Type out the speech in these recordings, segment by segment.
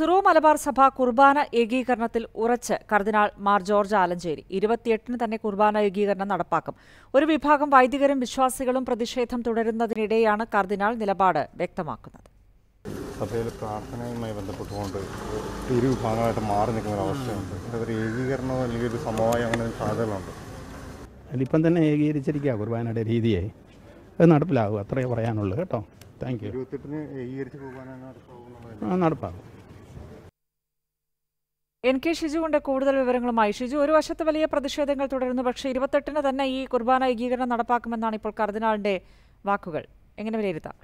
Syro Malabar സഭ കുർബാന ഏകീകരണത്തിൽ ഉറച്ച് കർദിനാൾ Mar George Alencherry. ഇരുപത്തിയെട്ടിന് തന്നെ കുർബാന ഏകീകരണം നടപ്പാക്കും. ഒരു വിഭാഗം വൈദികരും വിശ്വാസികളും പ്രതിഷേധം തുടരുന്നതിനിടെയാണ് കർദിനാൾ നിലപാട് വ്യക്തമാക്കുന്നത്. സഭയിൽ പ്രാർത്ഥനയുമായി ബന്ധപ്പെട്ടുകൊണ്ട് ഇരു വിഭാഗങ്ങളായിട്ട് മാറി നിൽക്കുന്ന ഒരു അവസ്ഥയുണ്ട്. ഒരു ഏകീകരണമോ അല്ലെങ്കിൽ ഒരു സമവായം അങ്ങനെ ഒരു സാധ്യതകളുണ്ട്? അതിലിപ്പം തന്നെ ഏകീകരിച്ചിരിക്കുക കുർബാനയുടെ രീതിയെ. അത് നടപ്പിലാകും. അത്രയേ പറയാനുള്ളൂ കേട്ടോ. താങ്ക് യു നടപ്പാകും. എൻ കെ ഷിജുവിന്റെ കൂടുതൽ വിവരങ്ങളുമായി. ഷിജു ഒരു വശത്ത് വലിയ പ്രതിഷേധങ്ങൾ തുടരുന്നു പക്ഷേ ഇരുപത്തെട്ടിന് തന്നെ ഈ കുർബാന ഏകീകരണം നടപ്പാക്കുമെന്നാണ് ഇപ്പോൾ കർദിനാളിന്റെ വാക്കുകൾ. എങ്ങനെ വിലയിരുത്താം?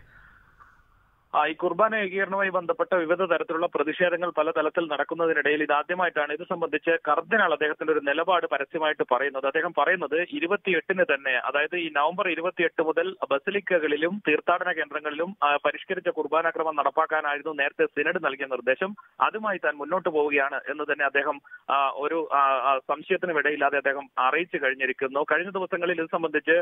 ഈ കുർബാന ഏകീകരണവുമായി ബന്ധപ്പെട്ട വിവിധ തരത്തിലുള്ള പ്രതിഷേധങ്ങൾ പല തലത്തിൽ നടക്കുന്നതിനിടയിൽ ഇതാദ്യമായിട്ടാണ് ഇത് സംബന്ധിച്ച് കർദിനാൾ അദ്ദേഹത്തിന്റെ ഒരു നിലപാട് പരസ്യമായിട്ട് പറയുന്നത്. അദ്ദേഹം പറയുന്നത് ഇരുപത്തിയെട്ടിന് തന്നെ അതായത് ഈ നവംബർ ഇരുപത്തിയെട്ട് മുതൽ ബസലിക്കകളിലും തീർത്ഥാടന കേന്ദ്രങ്ങളിലും പരിഷ്കരിച്ച കുർബാനാക്രമം നടപ്പാക്കാനായിരുന്നു നേരത്തെ സിനഡ് നൽകിയ നിർദ്ദേശം. അതുമായി താൻ മുന്നോട്ട് പോവുകയാണ് എന്ന് തന്നെ അദ്ദേഹം ഒരു സംശയത്തിന് ഇടയില്ലാതെ അദ്ദേഹം അറിയിച്ചു കഴിഞ്ഞിരിക്കുന്നു. കഴിഞ്ഞ ദിവസങ്ങളിൽ ഇത് സംബന്ധിച്ച്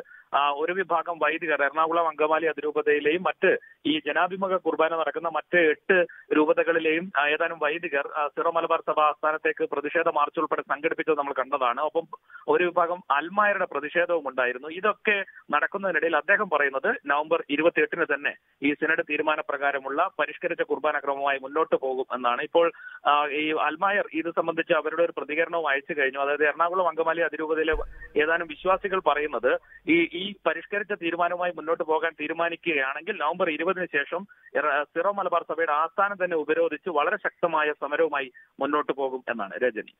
ഒരു വിഭാഗം വൈദികർ എറണാകുളം അങ്കമാലി അതിരൂപതയിലെയും മറ്റ് ഈ ജനാഭിമുഖ കുർബാന നടക്കുന്ന മറ്റ് എട്ട് രൂപതകളിലെയും ഏതാനും വൈദികർ സിറോ മലബാർ സഭ ആസ്ഥാനത്തേക്ക് പ്രതിഷേധ മാർച്ച് ഉൾപ്പെടെ സംഘടിപ്പിച്ചത് നമ്മൾ കണ്ടതാണ്. ഒപ്പം ഒരു വിഭാഗം അൽമായരുടെ പ്രതിഷേധവും ഉണ്ടായിരുന്നു. ഇതൊക്കെ നടക്കുന്നതിനിടയിൽ അദ്ദേഹം പറയുന്നത് നവംബർ ഇരുപത്തിയെട്ടിന് തന്നെ ഈ സിനഡ് തീരുമാനപ്രകാരമുള്ള പരിഷ്കരിച്ച കുർബാന ക്രമമായി മുന്നോട്ട് പോകും എന്നാണ്. ഇപ്പോൾ ഈ അൽമായർ ഇത് സംബന്ധിച്ച് അവരുടെ ഒരു പ്രതികരണവും അയച്ചു കഴിഞ്ഞു. അതായത് എറണാകുളം അങ്കമാലി അതിരൂപതയിലെ ഏതാനും വിശ്വാസികൾ പറയുന്നത് ഈ ഈ പരിഷ്കരിച്ച തീരുമാനവുമായി മുന്നോട്ട് പോകാൻ തീരുമാനിക്കുകയാണെങ്കിൽ നവംബർ ഇരുപതിന് ശേഷം സിറോ മലബാർ സഭയുടെ ആസ്ഥാനം തന്നെ ഉപരോധിച്ച് വളരെ ശക്തമായ സമരവുമായി മുന്നോട്ട് പോകും എന്നാണ് രജനി.